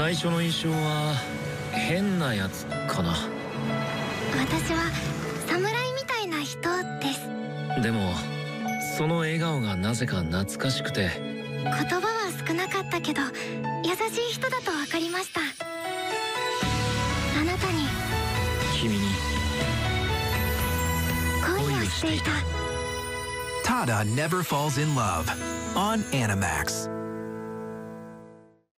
最初の印象は変なやつかな。私は侍みたいな人です。でもその笑顔がなぜか懐かしくて。言葉は少なかったけど優しい人だと分かりました。あなたに君に。恋をしていた。Tada never falls in love on Animax.